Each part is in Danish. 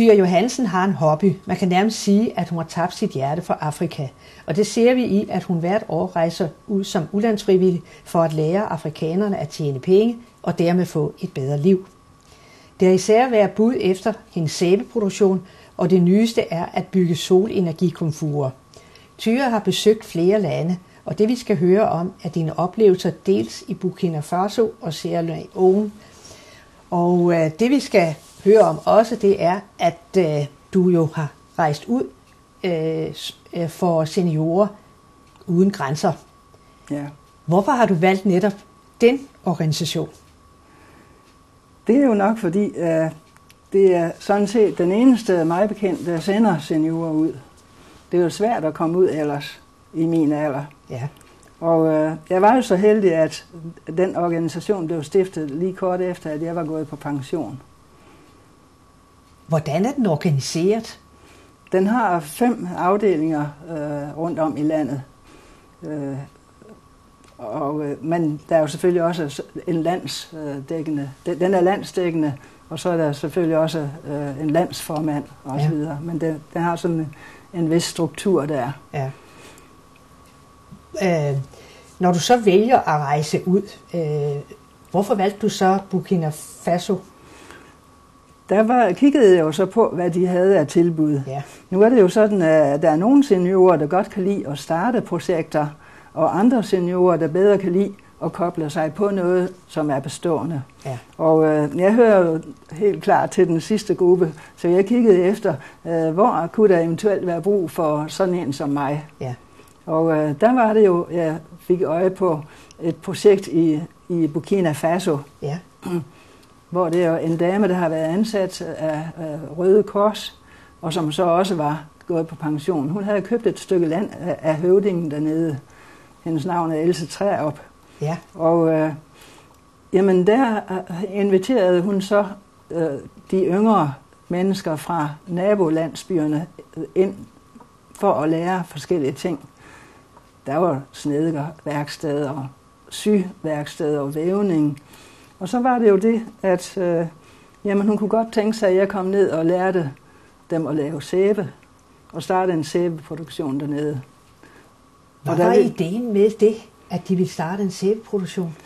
Tyre Johansen har en hobby. Man kan nærmest sige, at hun har tabt sit hjerte for Afrika. Og det ser vi i, at hun hvert år rejser ud som ulandsfrivillig for at lære afrikanerne at tjene penge og dermed få et bedre liv. Det har især været bud efter hendes sæbeproduktion, og det nyeste er at bygge solenergikomfurer. Tyre har besøgt flere lande, og det vi skal høre om er dine oplevelser dels i Burkina Faso og Sierra Leone. Og øh, det vi skal høre om også, det er, at øh, du jo har rejst ud øh, øh, for seniorer uden grænser. Ja. Hvorfor har du valgt netop den organisation? Det er jo nok fordi, øh, det er sådan set den eneste mig bekendt, der sender seniorer ud. Det er jo svært at komme ud ellers i min alder. Ja. Og øh, jeg var jo så heldig, at den organisation blev stiftet lige kort efter, at jeg var gået på pension. Hvordan er den organiseret? Den har fem afdelinger øh, rundt om i landet. Øh, og, øh, men der er jo selvfølgelig også en landsdækkende. Den, er landsdækkende, og så er der selvfølgelig også øh, en landsformand og så Ja. videre. Men den, den har sådan en, en vis struktur der. Ja. Øh, når du så vælger at rejse ud, øh, hvorfor valgte du så Burkina Faso? Der var, kiggede jeg jo så på, hvad de havde af tilbud. Ja. Nu er det jo sådan, at der er nogle seniorer, der godt kan lide at starte projekter, og andre seniorer, der bedre kan lide at koble sig på noget, som er bestående. Ja. Og øh, jeg hører jo helt klart til den sidste gruppe, så jeg kiggede efter, øh, hvor kunne der eventuelt være brug for sådan en som mig. Ja. Og øh, der var det jo, jeg fik øje på et projekt i, i Burkina Faso, Ja. hvor det er en dame, der har været ansat af, Røde Kors, og som så også var gået på pension. Hun havde købt et stykke land af, høvdingen dernede. Hendes navn er Else Træop. Ja. Og øh, jamen der øh, inviterede hun så øh, de yngre mennesker fra nabolandsbyerne ind for at lære forskellige ting. Der var snedkerværksteder og syværksteder og vævning. Og så var det jo det, at øh, jamen, hun kunne godt tænke sig, at jeg kom ned og lærte dem at lave sæbe og starte en sæbeproduktion dernede. Hvad Og der var vil- ideen med det, at de ville starte en sæbeproduktion?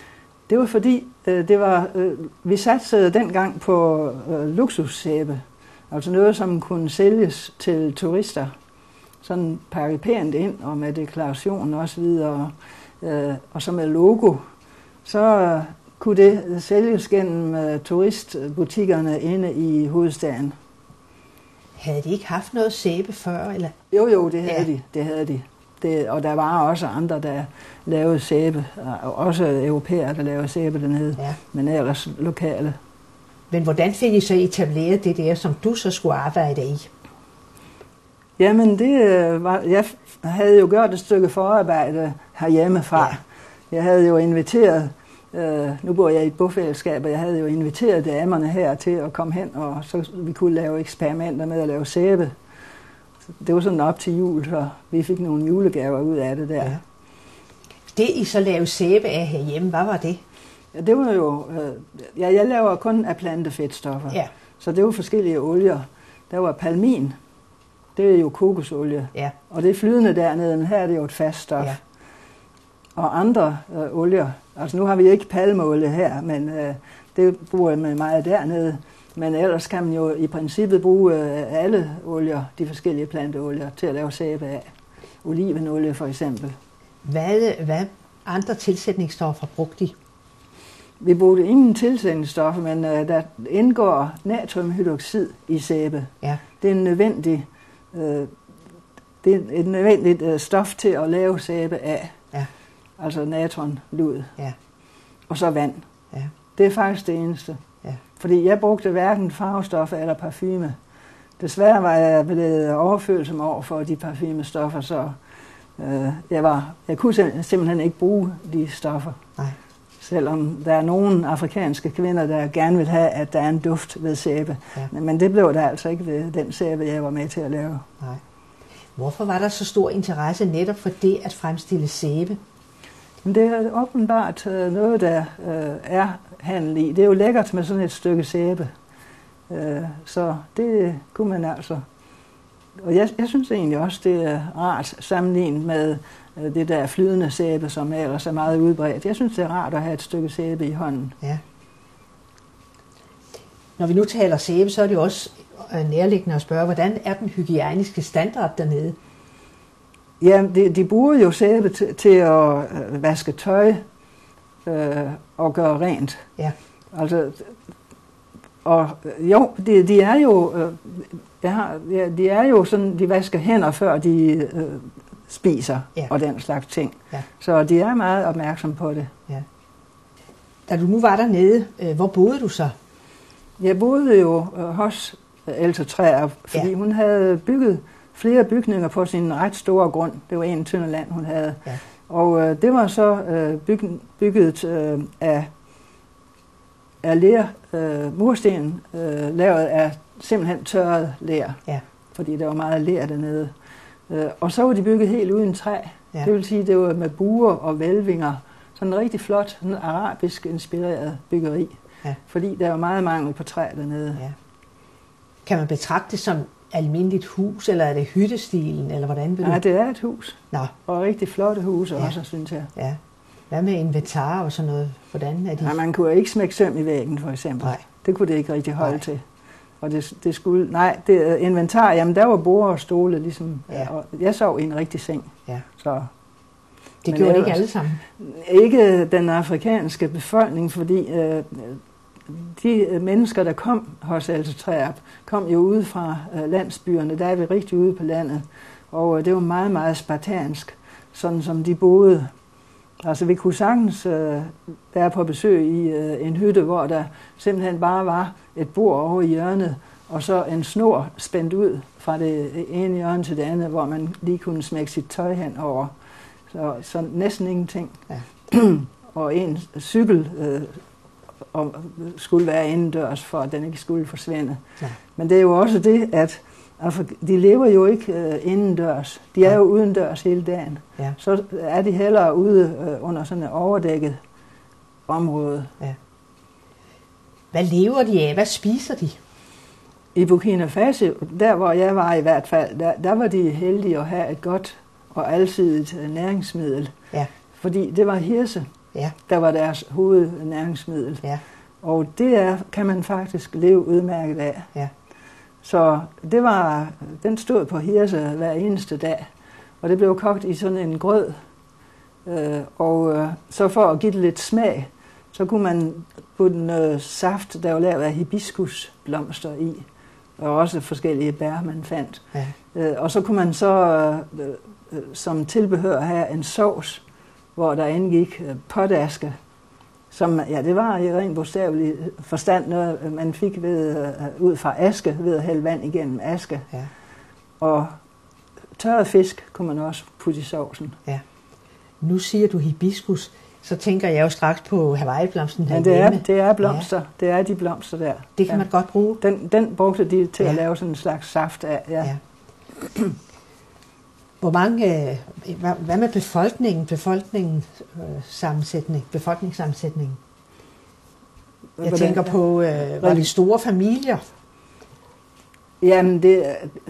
Det var fordi, øh, det var, øh, vi satte dengang på øh, luksussæbe. Altså noget, som kunne sælges til turister. Sådan pakket pænt ind og med deklaration og så videre. Øh, og så med logo. Så kunne det sælges gennem øh, turistbutikkerne inde i hovedstaden. Havde de ikke haft noget sæbe før? Eller? Jo, jo, det havde Ja. de. Det havde de. Det, og der var også andre, der lavede sæbe. Og også europæere, der lavede sæbe dernede. Ja. Men ellers lokale. Men hvordan fik I så etableret det der, som du så skulle arbejde i? Jamen, det øh, var, jeg havde jo gjort et stykke forarbejde herhjemmefra. Ja. Jeg havde jo inviteret, øh, nu bor jeg i et bofællesskab, og jeg havde jo inviteret damerne her til at komme hen, og så vi kunne lave eksperimenter med at lave sæbe. Så Det var sådan op til jul, så vi fik nogle julegaver ud af det der. Ja. Det I så lavede sæbe af herhjemme, hvad var det? Ja, det var jo, øh, ja, jeg laver kun af plantefedtstoffer. Ja. Så det var forskellige olier. Der var palmin, det er jo kokosolie, Ja. og det er flydende dernede, men her er det jo et fast stof. Ja. Og andre øh, olier. Altså nu har vi ikke palmeolie her, men øh, det bruger man meget dernede. Men ellers kan man jo i princippet bruge øh, alle olier, de forskellige planteolier, til at lave sæbe af. Olivenolie for eksempel. Hvad, hvad andre tilsætningsstoffer brugte I? Vi brugte ingen tilsætningsstoffer, men øh, der indgår natriumhydroxid i sæbe. Ja. Det er en nødvendig, øh, det er et nødvendigt øh, stof til at lave sæbe af. Altså natronlud. Ja. Og så vand. Ja. Det er faktisk det eneste. Ja. Fordi jeg brugte hverken farvestoffer eller parfume. Desværre var jeg blevet overfølsom over for de parfumestoffer, så øh, jeg, var, jeg kunne sim- simpelthen ikke bruge de stoffer. Nej. Selvom der er nogle afrikanske kvinder, der gerne vil have, at der er en duft ved sæbe. Ja. Men, men det blev der altså ikke ved den sæbe, jeg var med til at lave. Nej. Hvorfor var der så stor interesse netop for det at fremstille sæbe? Men det er åbenbart øh, noget, der øh, er handel i. Det er jo lækkert med sådan et stykke sæbe. Øh, så det kunne man altså. Og jeg, jeg synes egentlig også, det er rart sammenlignet med øh, det der flydende sæbe, som ellers er meget udbredt. Jeg synes, det er rart at have et stykke sæbe i hånden. Ja. Når vi nu taler sæbe, så er det jo også øh, nærliggende at spørge, hvordan er den hygiejniske standard dernede? Ja, de, de bruger jo sæbe til, til at øh, vaske tøj øh, og gøre rent. Ja. Altså, og jo, de, de er jo, øh, ja, de er jo sådan, de vasker hænder før de øh, spiser Ja. og den slags ting. Ja. Så de er meget opmærksomme på det. ja. Da du nu var dernede, øh, hvor boede du så? Jeg boede jo øh, hos Else Træer, fordi Ja. hun havde bygget flere bygninger på sin ret store grund. Det var en tynde land, hun havde. Ja. Og øh, det var så øh, bygget, bygget øh, af, af ler, øh, mursten, øh, lavet af simpelthen tørret ler, Ja. fordi der var meget ler dernede. Øh, og så var de bygget helt uden træ. Ja. Det vil sige, det var med buer og velvinger. Sådan en rigtig flot, sådan arabisk inspireret byggeri. Ja. Fordi der var meget mangel på træ dernede. ja. Kan man betragte det som almindeligt hus, eller er det hyttestilen, eller hvordan vil du? Ja, det er et hus. Nå, Og rigtig flotte huse Ja. også, synes jeg. ja. Hvad med inventar og sådan noget? Hvordan er de? Ja, man kunne ikke smække søm i væggen, for eksempel. Nej. Det kunne det ikke rigtig holde Nej. til. Og det, det skulle, nej, det inventar, jamen der var bord og stole, ligesom, Ja. og jeg sov i en rigtig seng. Ja. Så Det Men gjorde de ikke alle sammen. ikke den afrikanske befolkning, fordi øh, de øh, mennesker, der kom hos Else Træp, kom jo ude fra øh, landsbyerne, der er vi rigtig ude på landet, og øh, det var meget, meget spartansk, sådan som de boede. Altså vi kunne sagtens øh, være på besøg i øh, en hytte, hvor der simpelthen bare var et bord over i hjørnet, og så en snor spændt ud fra det ene hjørne til det andet, hvor man lige kunne smække sit tøj hen over. Så, så næsten ingenting. Ja. og en cykel øh, og skulle være indendørs, for at den ikke skulle forsvinde. Ja. Men det er jo også det, at altså, de lever jo ikke øh, indendørs. De er Ja. jo udendørs hele dagen. Ja. Så er de hellere ude øh, under sådan et overdækket område. Hvad lever de af? Hvad spiser de? I Burkina Faso, der hvor jeg var i hvert fald, der, der var de heldige at have et godt og alsidigt øh, næringsmiddel. Ja. Fordi det var hirse, Ja, der var deres hovednæringsmiddel. ja, Og det er, kan man faktisk leve udmærket af. ja. Så det var, den stod på hirse hver eneste dag. Og det blev kogt i sådan en grød. Øh, og øh, så for at give det lidt smag, så kunne man putte noget saft, der var lavet af hibiskusblomster i. Og også forskellige bær, man fandt. ja. Øh, og så kunne man så øh, øh, som tilbehør have en sovs, hvor der indgik øh, potaske, som, ja, det var i rent bogstavelig forstand noget, man fik ved, øh, ud fra aske, ved at hælde vand igennem aske. Ja. Og tørret fisk kunne man også putte i sovsen. Nu siger du hibiskus, så tænker jeg jo straks på Hawaii-blomsten Men det er, herhjemme. det er blomster. Ja. Det er de blomster der. Det kan ja. man godt bruge. Den, den brugte de til ja. at Ja. lave sådan en slags saft af. Ja. Ja. Hvor mange, øh, hvad, med befolkningen, befolkningen øh, sammensætning, befolkningssammensætningen? Jeg Hvordan- tænker på, øh, var det store familier? Jamen, det,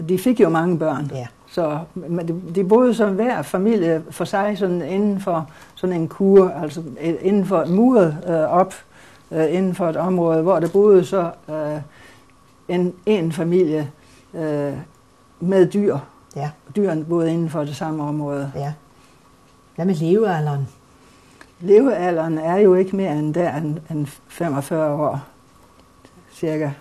de fik jo mange børn. Ja, Så men de, de boede som hver familie for sig sådan inden for sådan en kur, altså et- inden for muret øh, op, øh, inden for et område, hvor der boede så øh, en, en familie øh, med dyr. Ja, Dyrene boede inden for det samme område. ja. Hvad med levealderen? Levealderen er jo ikke mere end der end, end 45 år, cirka.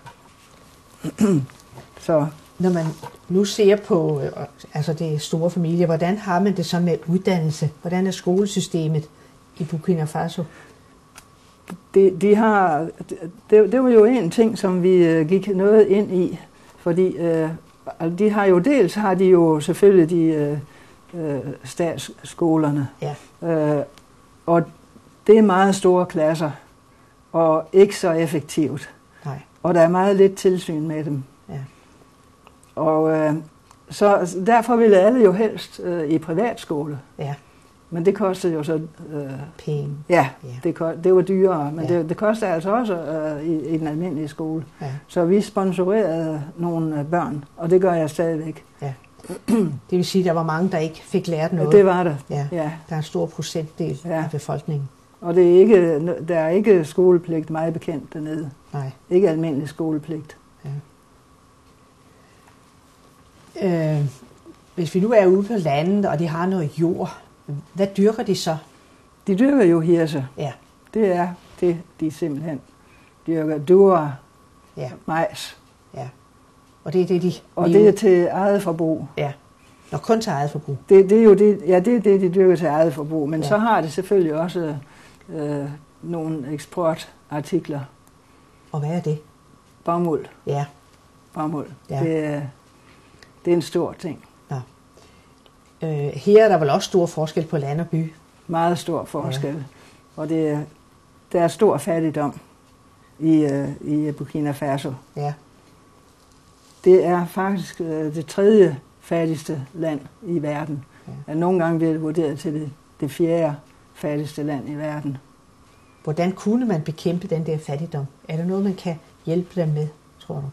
så Når man nu ser på øh, altså det store familie, hvordan har man det så med uddannelse? Hvordan er skolesystemet i Burkina Faso? de, de har, det, det var jo en ting, som vi øh, gik noget ind i, fordi øh, de har jo dels har de jo selvfølgelig de øh, øh, statsskolerne, Ja. øh, og det er meget store klasser, og ikke så effektivt, Nej. og der er meget lidt tilsyn med dem. Ja. Og øh, så derfor ville alle jo helst øh, i privatskole. Ja. Men det kostede jo så... Øh, Penge. ja, Ja. det, det var dyrere, men Ja. det, det kostede altså også øh, i, i den almindelige skole. Ja. Så vi sponsorerede nogle øh, børn, og det gør jeg stadigvæk. Det vil sige, at der var mange, der ikke fik lært noget. Det var det, Ja, ja. der er en stor procentdel Ja. af befolkningen. Og det er ikke, der er ikke skolepligt meget bekendt dernede. Nej. Ikke almindelig skolepligt. Øh, hvis vi nu er ude på landet, og de har noget jord, hvad dyrker de så? De dyrker jo hirse. Ja. Det er det, de simpelthen dyrker. Duer, Ja, majs. og det er det, de... Og det er til eget forbrug. Ja, og kun til eget forbrug. Det, det er jo det, ja, det er det, de dyrker til eget forbrug. Men Ja. ja. så har det selvfølgelig også øh, nogle eksportartikler. Og hvad er det? Bomuld. Ja, Bomuld. Ja. Det, er, det er en stor ting. Øh, her er der vel også stor forskel på land og by. Meget stor forskel. Ja. Og det er, der er stor fattigdom i, øh, i Burkina Faso. Ja, Det er faktisk øh, det tredje fattigste land i verden. Ja. Nogle gange bliver det vurderet til det, det fjerde fattigste land i verden. hvordan kunne man bekæmpe den der fattigdom? Er der noget, man kan hjælpe dem med, tror du?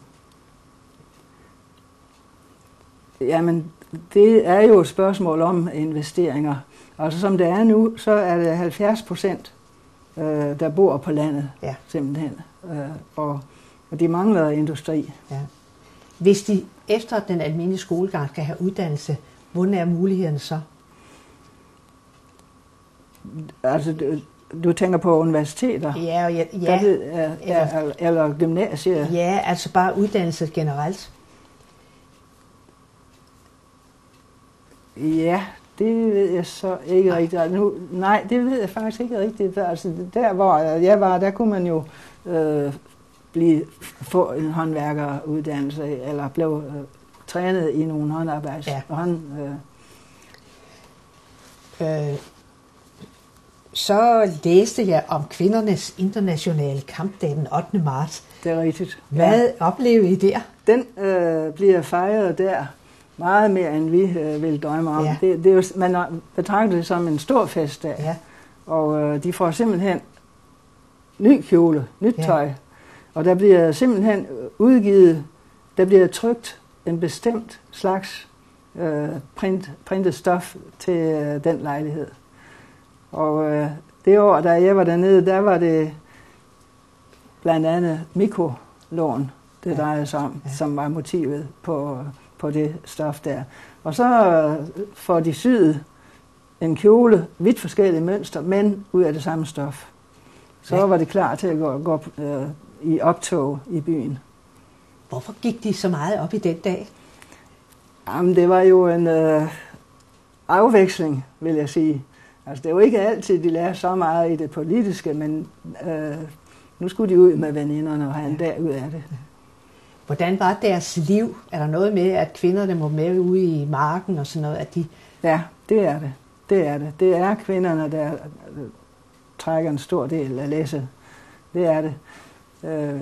Jamen, det er jo et spørgsmål om investeringer. Altså som det er nu, så er det 70 procent, øh, der bor på landet, Ja. simpelthen. Øh, og, og de mangler industri. Ja. Hvis de efter den almindelige skolegang skal have uddannelse, hvordan er mulighederne så? Altså, du, tænker på universiteter? Ja, ja, Der ja, ja, ja, eller, eller gymnasier? ja, altså bare uddannelse generelt. Ja, det ved jeg så ikke rigtigt. Nu, nej, det ved jeg faktisk ikke rigtigt. Altså, der, hvor jeg var, der kunne man jo øh, blive, få en håndværkeruddannelse, eller blev øh, trænet i nogle håndarbejds. Ja. Hånd, øh, Øh, så læste jeg om kvindernes internationale kampdag den 8. marts. det er rigtigt. Hvad ja. oplevede I der? Den øh, bliver fejret der meget mere, end vi øh, vil drømme om. Ja. Det, det er jo, man betragter det som en stor festdag. Ja, Og øh, de får simpelthen ny kjole, nyt Ja. tøj. Og der bliver simpelthen udgivet, der bliver trykt en bestemt slags øh, print, printet stof til øh, den lejlighed. Og øh, det år, da jeg var dernede, der var det blandt andet mikrolån, det Ja. drejede sig om, ja. som var motivet på, på det stof der. Og så øh, får de syet en kjole, vidt forskellige mønster, men ud af det samme stof. Så Ja. var det klar til at gå, gå øh, i optog i byen. hvorfor gik de så meget op i den dag? Jamen, det var jo en øh, afveksling, vil jeg sige. Altså, det jo ikke altid, de lærer så meget i det politiske, men øh, nu skulle de ud med veninderne og have en dag ud af det. Hvordan var deres liv? Er der noget med, at kvinderne må med ude i marken og sådan noget? At de, Ja, det er det. Det er det. Det er kvinderne, der øh, trækker en stor del af læsset. Det er det. Øh,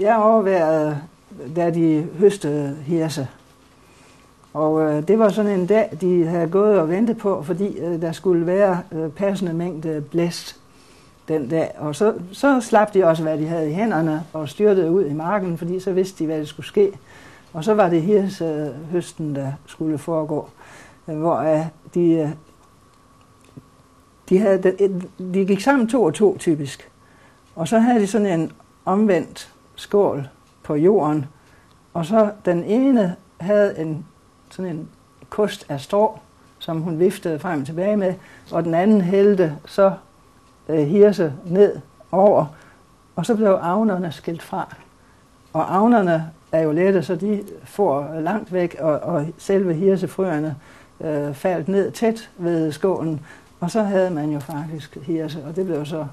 jeg overværede, da de høstede hirse. Og øh, det var sådan en dag, de havde gået og ventet på, fordi øh, der skulle være øh, passende mængde blæst den dag. Og så, så slap de også, hvad de havde i hænderne, og styrtede ud i marken, fordi så vidste de, hvad der skulle ske. Og så var det hirse høsten, der skulle foregå, øh, hvor øh, de, øh, de, havde, de gik sammen to og to typisk. Og så havde de sådan en omvendt skål på jorden, og så den ene havde en sådan en kost af strå, som hun viftede frem og tilbage med, og den anden hældte så hirse ned over, og så blev avnerne skilt fra. Og avnerne er jo lette, så de får langt væk, og, og selve hirsefrøerne øh, faldt ned tæt ved skålen, og så havde man jo faktisk hirse, og det blev så,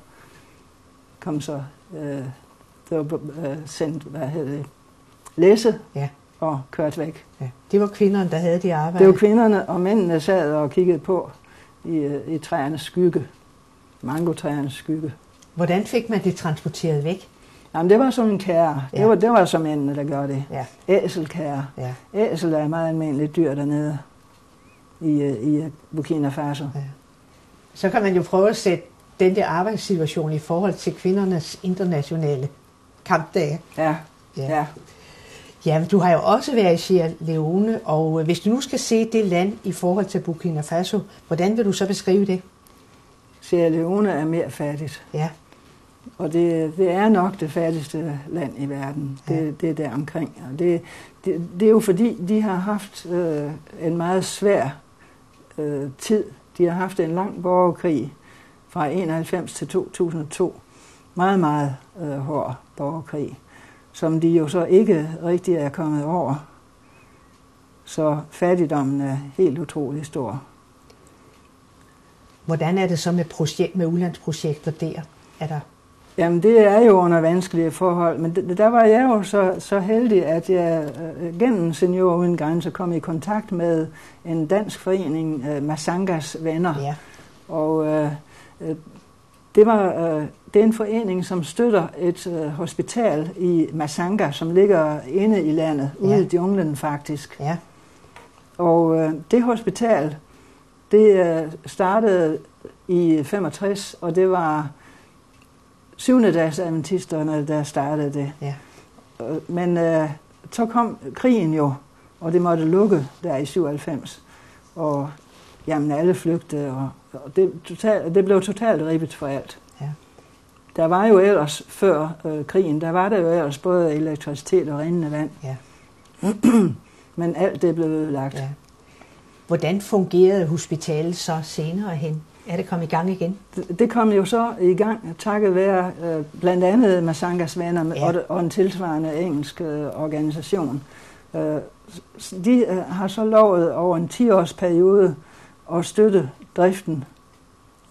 kom så, øh, det var øh, sendt, hvad hedder det, læse Ja. og kørt væk. ja, det var kvinderne, der havde de arbejde. Det var kvinderne, og mændene sad og kiggede på i, øh, i træernes skygge, mangotræernes skygge. Hvordan fik man det transporteret væk? Jamen, det var sådan en kære. Ja. Det var, det var så mændene, der gjorde det. Ja, Æselkære. ja, Æsel er et meget almindeligt dyr dernede i, øh, i øh, Burkina Faso. ja. Så kan man jo prøve at sætte den der arbejdssituation i forhold til kvindernes internationale kampdage. Ja, ja. ja. Ja, men du har jo også været i Sierra Leone, og øh, hvis du nu skal se det land i forhold til Burkina Faso, hvordan vil du så beskrive det? Sierra Leone er mere fattigt. Ja. Og det, det er nok det fattigste land i verden. Det, ja. det er der omkring. Og det, det, det er jo fordi, de har haft øh, en meget svær øh, tid. De har haft en lang borgerkrig fra 91 til 2002. Meget, meget øh, hård borgerkrig, som de jo så ikke rigtig er kommet over. Så fattigdommen er helt utrolig stor. Hvordan er det så med, projekt, med udlandsprojekter der? Er der Jamen det er jo under vanskelige forhold, men der var jeg jo så, så heldig, at jeg øh, gennem Senior Uden Grænser kom i kontakt med en dansk forening, uh, Masangas Venner. Ja. Og uh, det, var, uh, det er en forening, som støtter et uh, hospital i Masanga, som ligger inde i landet, ude ja. i junglen faktisk. Ja. Og uh, det hospital, det uh, startede i 65, og det var syvende dags adventisterne, der startede det. Ja. Men øh, så kom krigen jo, og det måtte lukke der i 97. Og jamen, alle flygtede, og, og det, total, det blev totalt ribbet for alt. Ja. Der var jo ellers, før øh, krigen, der var der jo ellers både elektricitet og rindende vand. Ja. Men alt det blev ødelagt. Ja. Hvordan fungerede hospitalet så senere hen? Er det kommet i gang igen? Det kom jo så i gang takket være øh, blandt andet Masangas venner ja. og, og en tilsvarende engelsk øh, organisation. Øh, de øh, har så lovet over en 10-års periode at støtte driften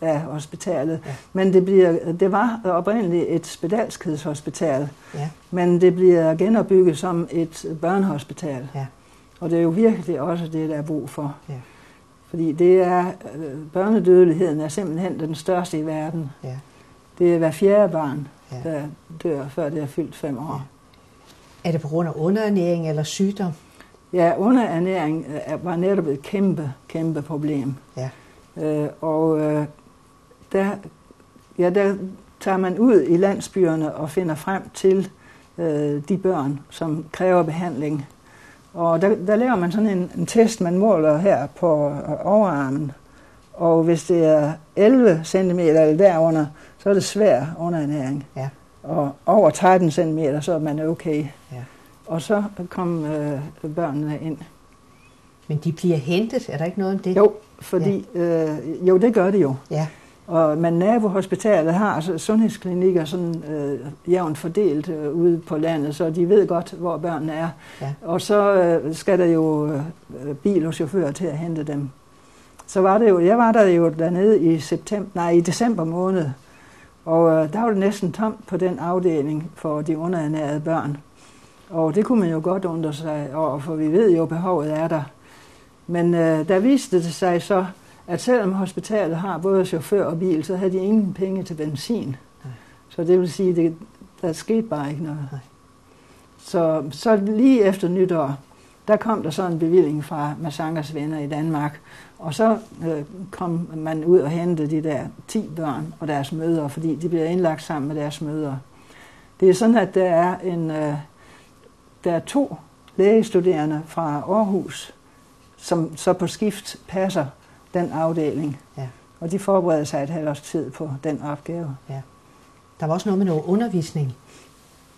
af hospitalet. Ja. Men det, bliver, det var oprindeligt et spedalskhedshospital, ja. men det bliver genopbygget som et børnehospital. Ja. Og det er jo virkelig også det, der er brug for. Ja. Fordi det er, øh, børnedødeligheden er simpelthen den største i verden. Ja. Det er hver fjerde barn, Ja. der dør, før det er fyldt fem år. Er det på grund af underernæring eller sygdom? Ja, underernæring øh, var netop et kæmpe, kæmpe problem. Ja. Øh, og øh, der, ja, der tager man ud i landsbyerne og finder frem til øh, de børn, som kræver behandling. Og der, der laver man sådan en, en test, man måler her på øh, overarmen. Og hvis det er 11 cm eller derunder, så er det svær underernæring. Ja. Og over 13 cm, så er man okay. Ja. Og så kom øh, børnene ind. Men de bliver hentet, er der ikke noget om det? Jo, fordi øh, jo, det gør det jo. Ja, Og, men nabohospitalet har altså sundhedsklinikker sådan øh, jævnt fordelt øh, ude på landet, så de ved godt, hvor børnene er. Ja. Og så øh, skal der jo øh, bil og chauffør til at hente dem. Så var det jo, jeg var der jo dernede i september, nej, i december måned, og øh, der var det næsten tomt på den afdeling for de underernærede børn. Og det kunne man jo godt undre sig over, for vi ved jo, behovet er der. Men øh, der viste det sig så, at selvom hospitalet har både chauffør og bil, så havde de ingen penge til benzin. Nej. Så det vil sige, at der skete bare ikke noget. Nej. Så, så lige efter nytår, der kom der så en bevilling fra Massangas venner i Danmark, og så øh, kom man ud og hentede de der 10 børn og deres mødre, fordi de bliver indlagt sammen med deres mødre. Det er sådan, at der er, en, øh, der er to lægestuderende fra Aarhus, som så på skift passer den afdeling. Ja. Og de forbereder sig et halvt års tid på den opgave. der var også noget med noget undervisning.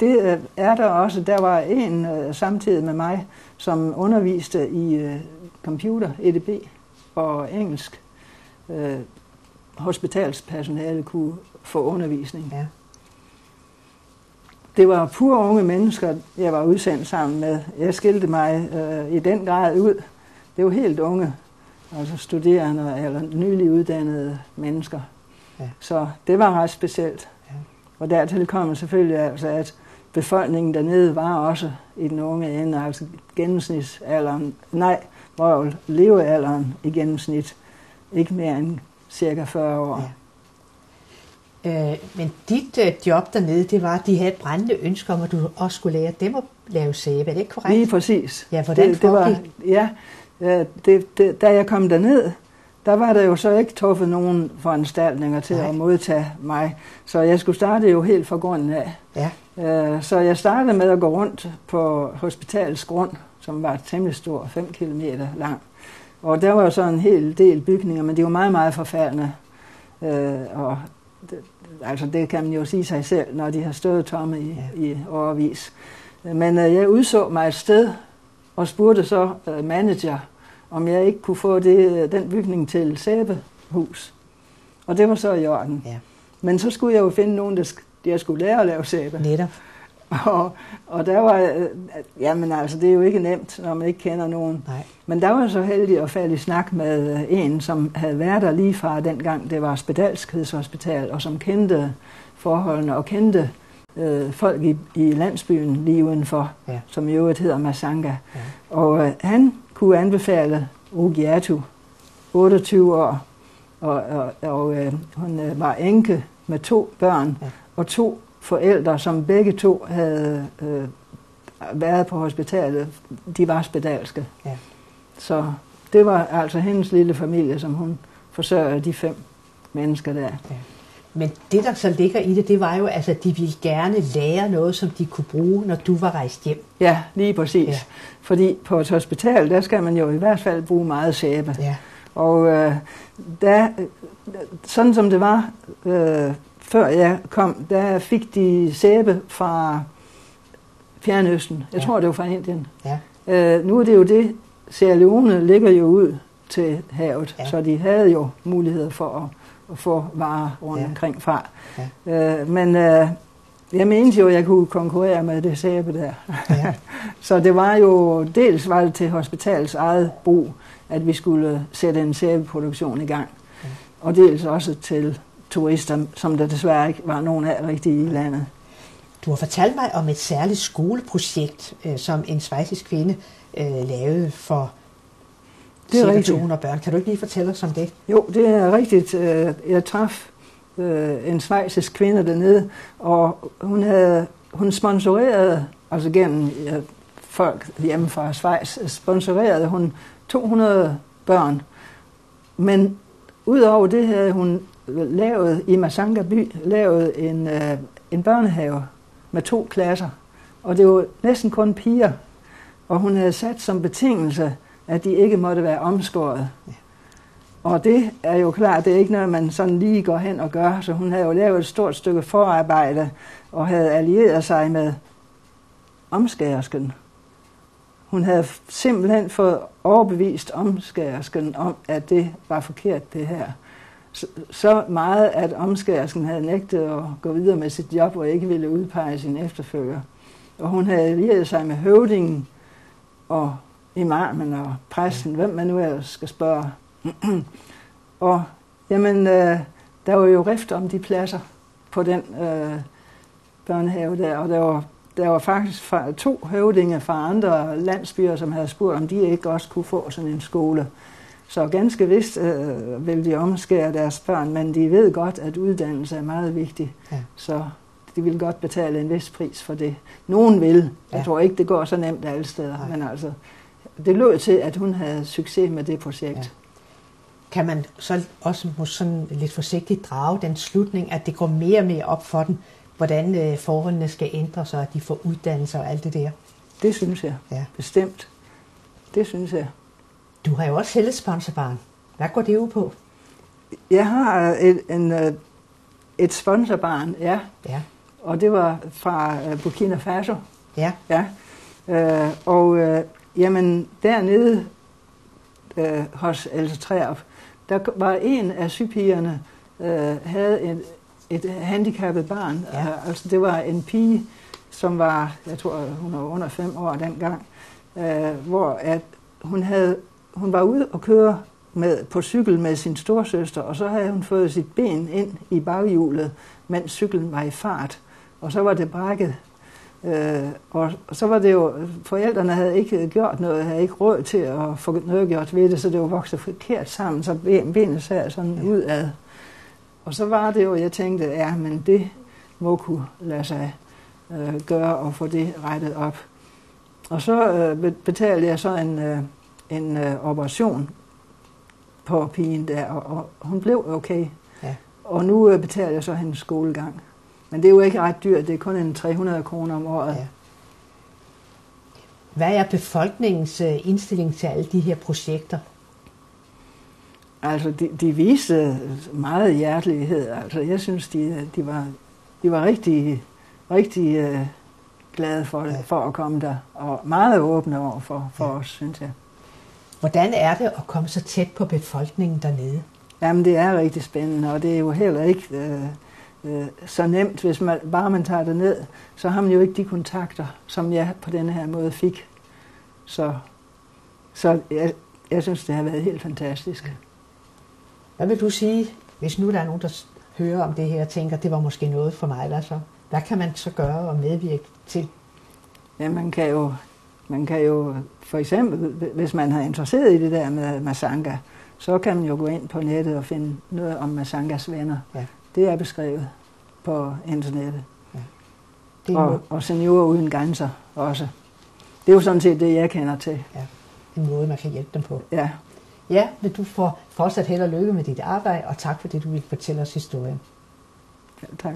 Det øh, er der også. Der var en øh, samtidig med mig, som underviste i øh, computer, EDB og engelsk. Hospitalspersonale kunne få undervisning. Ja. Det var pure unge mennesker, jeg var udsendt sammen med. Jeg skilte mig øh, i den grad ud. Det var helt unge, altså studerende eller nylig uddannede mennesker. Ja. Så det var ret specielt. Ja. Og dertil kommer selvfølgelig altså, at befolkningen dernede var også i den unge ende, altså gennemsnitsalderen, nej, hvor levealderen i gennemsnit ikke mere end cirka 40 år. Ja. Øh, men dit øh, job dernede, det var, at de havde et brændende ønske om, at du også skulle lære dem at lave sæbe. Er det ikke korrekt? Lige præcis. Ja, hvordan det, det var? Ja, øh, det, det, da jeg kom derned, der var der jo så ikke truffet nogen foranstaltninger til Nej. at modtage mig. Så jeg skulle starte jo helt fra grunden af. Ja. Øh, Så jeg startede med at gå rundt på hospitalets grund, som var temmelig stor, 5 km lang. Og der var jo så en hel del bygninger, men de var meget, meget forfaldende. Øh, Og det, altså det kan man jo sige sig selv, når de har stået tomme i, Ja. i overvis. Men øh, jeg udså mig et sted og spurgte så øh, manager, om jeg ikke kunne få det, den bygning til sæbehus. Og det var så i orden. Ja. Men så skulle jeg jo finde nogen, der jeg skulle lære at lave sæbe. Netop. Og, og der var, øh, jamen altså, det er jo ikke nemt, når man ikke kender nogen. Nej. Men der var jeg så heldig at falde i snak med øh, en, som havde været der lige fra dengang det var Spedalskhedshospital, og som kendte forholdene og kendte øh, folk i, i landsbyen lige udenfor, Ja. som i øvrigt hedder Masanga. Ja. Og øh, han kunne anbefale Rugiatu, 28 år, og, og, og øh, hun øh, var enke med to børn Ja. og to forældre, som begge to havde øh, været på hospitalet. De var spedalske. Ja. Så det var altså hendes lille familie, som hun forsørgede de fem mennesker der. Men det, der så ligger i det, det var jo, altså, at de ville gerne lære noget, som de kunne bruge, når du var rejst hjem. Ja, lige præcis. Ja. Fordi på et hospital, der skal man jo i hvert fald bruge meget sæbe. Ja. Og øh, der, sådan som det var, øh, før jeg kom, der fik de sæbe fra Fjernøsten. Jeg Ja. tror, det var fra Indien. Ja. Øh, nu er det jo det, Sierra Leone ligger jo ud til havet, ja. så de havde jo mulighed for at, at få varer rundt Ja. omkring fra. Ja. Øh, men øh, jeg mente jo, at jeg kunne konkurrere med det sæbe der. Ja. Så det var jo, dels var det til hospitalets eget brug, at vi skulle sætte en sæbeproduktion i gang. Ja. Og dels også til turister, som der desværre ikke var nogen af rigtigt i landet. Du har fortalt mig om et særligt skoleprojekt, øh, som en svejsisk kvinde øh, lavede for Det er cirka rigtigt. 200 børn. Kan du ikke lige fortælle os om det? Jo, det er rigtigt. Øh, Jeg traf øh, en svejsisk kvinde dernede, og hun havde hun sponsorerede, altså gennem folk hjemme fra Schweiz, sponsorerede hun 200 børn. Men udover det havde hun lavet i Masanga by lavet en, øh, en børnehave med to klasser. Og det var næsten kun piger. Og hun havde sat som betingelse, at de ikke måtte være omskåret. Og det er jo klart, det er ikke noget, man sådan lige går hen og gør. Så hun havde jo lavet et stort stykke forarbejde og havde allieret sig med omskærersken. Hun havde simpelthen fået overbevist omskærersken om, at det var forkert det her. Så, så meget, at omskærersken havde nægtet at gå videre med sit job og ikke ville udpege sin efterfølger. Og hun havde allieret sig med høvdingen og imamen og præsten, hvem man nu ellers skal spørge. og jamen, øh, der var jo rift om de pladser på den øh, børnehave der, og der var, der var faktisk fra, to høvdinge fra andre landsbyer, som havde spurgt, om de ikke også kunne få sådan en skole. Så ganske vist øh, vil de omskære deres børn, men de ved godt, at uddannelse er meget vigtig. Ja. Så de vil godt betale en vis pris for det. Nogen vil. Jeg Ja. tror ikke, det går så nemt alle steder. Nej. Men altså, det lød til, at hun havde succes med det projekt. Ja. Kan man så også måske sådan lidt forsigtigt drage den slutning, at det går mere og mere op for dem, hvordan øh, forholdene skal ændre sig, at de får uddannelse og alt det der? Det synes jeg. Ja. Bestemt. Det synes jeg. Du har jo også selv et sponsorbarn. Hvad går det ud på? Jeg har et, en, øh, et sponsorbarn, ja, Ja, og det var fra øh, Burkina Faso. ja, Ja. Øh, og øh, jamen, dernede øh, hos Else Træop, der var en af sygepigerne, øh, havde et, et handicappet barn. Ja. Øh, altså, det var en pige, som var, jeg tror, hun var under fem år dengang, øh, hvor at hun, havde, hun var ude og køre med, på cykel med sin storsøster, og så havde hun fået sit ben ind i baghjulet, mens cyklen var i fart. Og så var det brækket. Øh, og så var det jo, forældrene havde ikke gjort noget, havde ikke råd til at få noget gjort ved det, så det var vokset forkert sammen, så ben- benet sad sådan Ja. udad. Og så var det jo, jeg tænkte, ja, men det må kunne lade sig øh, gøre og få det rettet op. Og så øh, be- betalte jeg så en, øh, en øh, operation på pigen der, og, og hun blev okay. Ja. Og nu øh, betaler jeg så hendes skolegang. Men det er jo ikke ret dyrt, det er kun en 300 kroner om året. Ja. Hvad er befolkningens øh, indstilling til alle de her projekter? Altså, de, de viste meget hjertelighed. Altså, jeg synes, de, de, var, de var rigtig, rigtig øh, glade for, det, Ja. for at komme der, og meget åbne over for, for Ja. os, synes jeg. Hvordan er det at komme så tæt på befolkningen dernede? Jamen, det er rigtig spændende, og det er jo heller ikke øh, øh, så nemt, hvis man, bare man tager det ned, så har man jo ikke de kontakter, som jeg på denne her måde fik. Så, så jeg, jeg synes, det har været helt fantastisk. Hvad vil du sige, hvis nu der er nogen, der hører om det her og tænker, det var måske noget for mig, hvad så? Hvad kan man så gøre og medvirke til? Ja, man kan jo, man kan jo for eksempel, hvis man er interesseret i det der med Masanga, så kan man jo gå ind på nettet og finde noget om Masangas venner. Ja. Det er beskrevet på internettet. Det er Og, måde, og seniorer uden grænser også. Det er jo sådan set det, jeg kender til. en måde, man kan hjælpe dem på. Ja, Ja, vil du få fortsat held og lykke med dit arbejde, og tak fordi du vil fortælle os historien. ja tak.